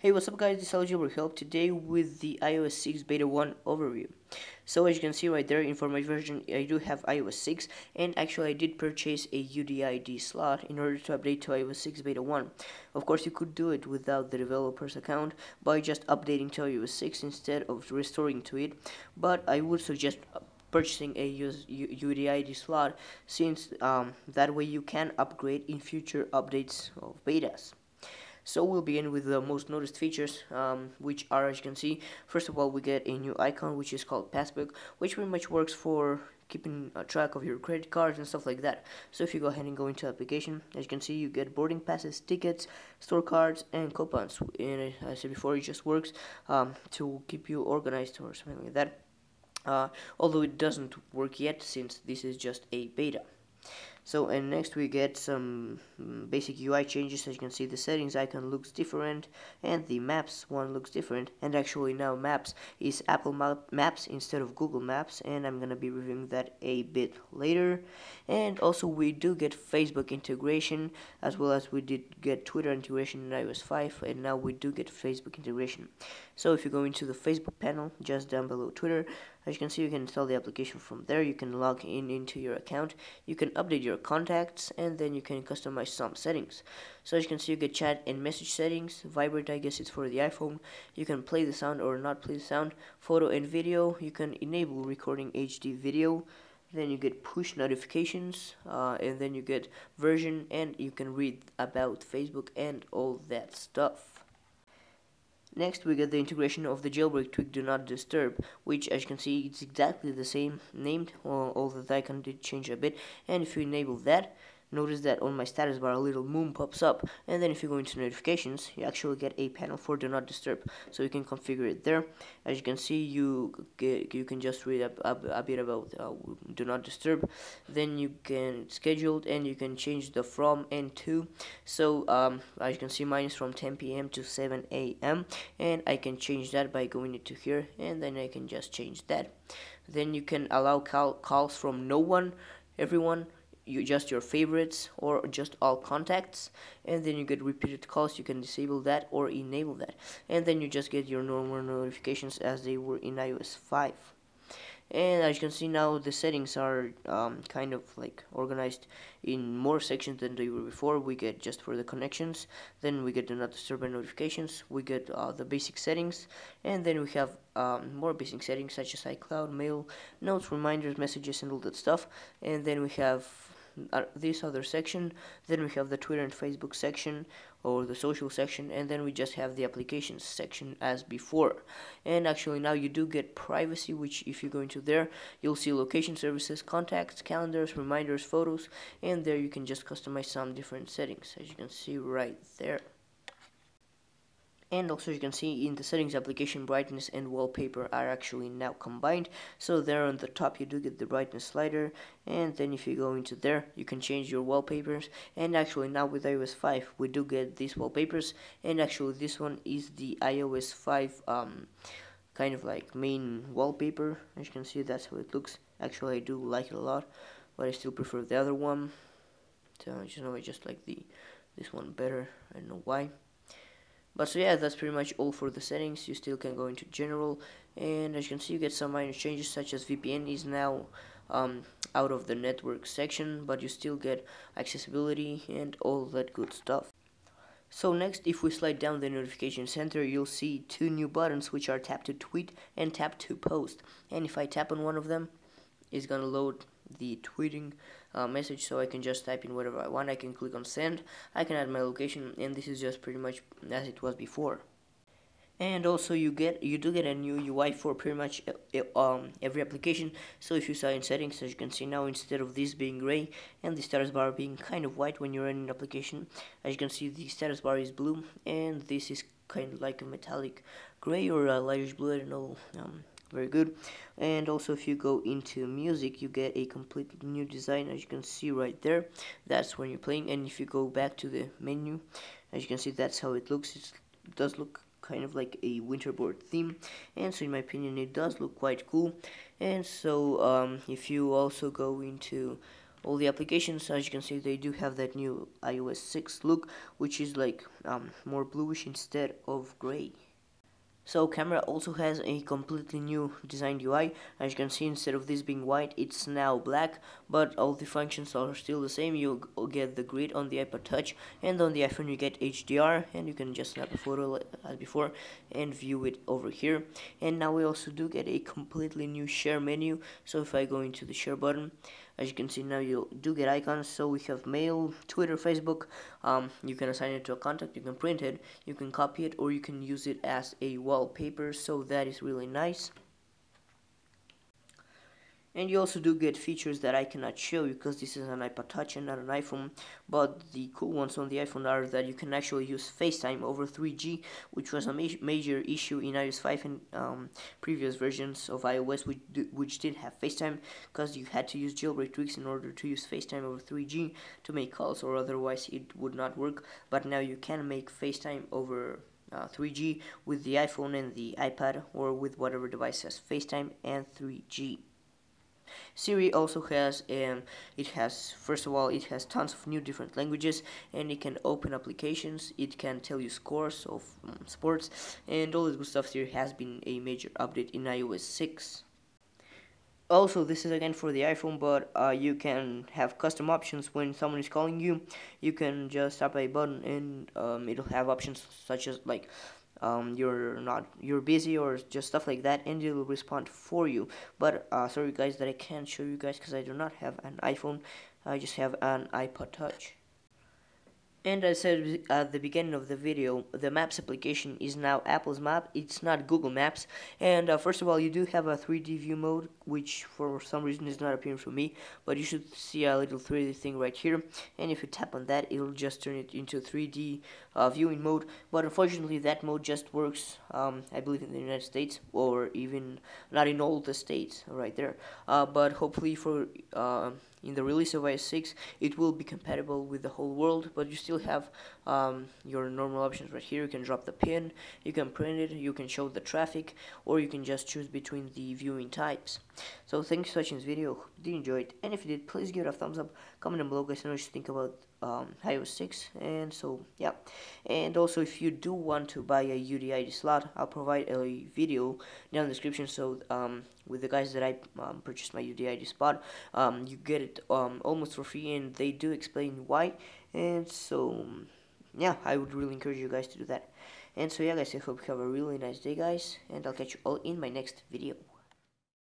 Hey what's up guys, this is Alex Jailbreak Help today with the iOS 6 Beta 1 overview. So as you can see right there in for my version I do have iOS 6 and actually I did purchase a UDID slot in order to update to iOS 6 Beta 1. Of course you could do it without the developer's account by just updating to iOS 6 instead of restoring to it but I would suggest purchasing a UDID slot since um, that way you can upgrade in future updates of betas. So we'll begin with the most noticed features, um, which are, as you can see, first of all, we get a new icon, which is called Passbook, which pretty much works for keeping track of your credit cards and stuff like that. So if you go ahead and go into application, as you can see, you get boarding passes, tickets, store cards, and coupons. And as I said before, it just works um, to keep you organized or something like that. Uh, although it doesn't work yet since this is just a beta. So and next we get some mm, basic UI changes. As you can see the settings icon looks different and the maps one looks different. And actually now maps is Apple Map Maps instead of Google Maps. And I'm gonna be reviewing that a bit later. And also we do get Facebook integration as well as we did get Twitter integration in iOS 5 and now we do get Facebook integration. So if you go into the Facebook panel just down below Twitter as you can see you can install the application from there. You can log in into your account. You can update your contacts and then you can customize some settings. So as you can see you get chat and message settings. Vibrate I guess it's for the iPhone. You can play the sound or not play the sound. Photo and video. You can enable recording HD video. Then you get push notifications uh, and then you get version and you can read about Facebook and all that stuff Next we get the integration of the jailbreak tweak do not disturb which as you can see it's exactly the same named although the icon did change a bit and if you enable that notice that on my status bar a little moon pops up and then if you go into notifications you actually get a panel for do not disturb so you can configure it there as you can see you get, you can just read a, a, a bit about uh, do not disturb then you can schedule and you can change the from and to so um, as you can see mine is from 10 p.m. to 7 a.m. and I can change that by going into here and then I can just change that then you can allow call calls from no one everyone you just your favorites or just all contacts and then you get repeated calls you can disable that or enable that. And then you just get your normal notifications as they were in iOS 5 and as you can see now the settings are um, kind of like organized in more sections than they were before. We get just for the connections then we get the not disturb notifications we get uh, the basic settings and then we have um, more basic settings such as iCloud mail notes reminders messages and all that stuff. And then we have Uh, this other section then we have the Twitter and Facebook section or the social section and then we just have the applications section as before. And actually now you do get privacy which if you go into there you'll see location services contacts calendars reminders photos and there you can just customize some different settings as you can see right there and also you can see in the settings application brightness and wallpaper are actually now combined. So there on the top you do get the brightness slider. And then if you go into there you can change your wallpapers. And actually now with iOS 5 we do get these wallpapers. And actually this one is the iOS 5 um, kind of like main wallpaper. As you can see that's how it looks. Actually I do like it a lot but I still prefer the other one. So you know I just like the this one better. I don't know why but so yeah that's pretty much all for the settings. You still can go into general. And as you can see you get some minor changes such as VPN is now um, out of the network section but you still get accessibility and all that good stuff. So next if we slide down the notification center you'll see two new buttons which are tap to tweet and tap to post. And if I tap on one of them it's gonna load the tweeting uh, message so I can just type in whatever I want. I can click on send. I can add my location and this is just pretty much as it was before. And also you get you do get a new UI for pretty much um, every application. So if you saw in settings as you can see now instead of this being gray and the status bar being kind of white when you're in an application as you can see the status bar is blue and this is kind of like a metallic gray or a lightish blue I don't know um, very good. And also if you go into music you get a completely new design as you can see right there. That's when you're playing. And if you go back to the menu as you can see that's how it looks. It's, it does look kind of like a winterboard theme. And so in my opinion it does look quite cool. And so um, if you also go into all the applications as you can see they do have that new iOS 6 look which is like um, more bluish instead of gray so camera also has a completely new designed UI. As you can see, instead of this being white, it's now black, but all the functions are still the same. You get the grid on the iPod Touch, and on the iPhone you get HDR, and you can just snap a photo as before and view it over here. And now we also do get a completely new share menu. So if I go into the share button, as you can see now you do get icons so we have mail twitter facebook. Um, you can assign it to a contact you can print it you can copy it or you can use it as a wallpaper so that is really nice and you also do get features that I cannot show you because this is an iPod Touch and not an iPhone but the cool ones on the iPhone are that you can actually use FaceTime over 3G which was a ma major issue in iOS 5 and um, previous versions of iOS which, which did have FaceTime because you had to use jailbreak tweaks in order to use FaceTime over 3G to make calls or otherwise it would not work but now you can make FaceTime over uh, 3G with the iPhone and the iPad or with whatever device has FaceTime and 3G. Siri also has um, it has first of all it has tons of new different languages and it can open applications it can tell you scores of um, sports and all this good stuff Siri has been a major update in iOS 6 also this is again for the iphone but uh, you can have custom options when someone is calling you. You can just tap a button and um, it'll have options such as like um, you're not you're busy or just stuff like that and it will respond for you. But uh, sorry guys that I can't show you guys because I do not have an iPhone. I just have an iPod touch and I said at the beginning of the video, the Maps application is now Apple's map, it's not Google Maps. And uh, first of all, you do have a 3D view mode, which for some reason is not appearing for me. But you should see a little 3D thing right here. And if you tap on that, it'll just turn it into 3D uh, viewing mode. But unfortunately, that mode just works, um, I believe, in the United States, or even not in all the states right there. Uh, but hopefully for uh, in the release of iOS 6 it will be compatible with the whole world but you still have um, your normal options right here. You can drop the pin you can print it you can show the traffic or you can just choose between the viewing types. So thanks for watching this video. Hope you enjoyed it. And if you did please give it a thumbs up. Comment down below guys and what you think about um, iOS 6 and so yeah. And also if you do want to buy a UDID slot I'll provide a video down in the description so um, with the guys that I um, purchased my UDID spot um, you get it um, almost for free. And they do explain why and so yeah I would really encourage you guys to do that. And so yeah guys I hope you have a really nice day guys and I'll catch you all in my next video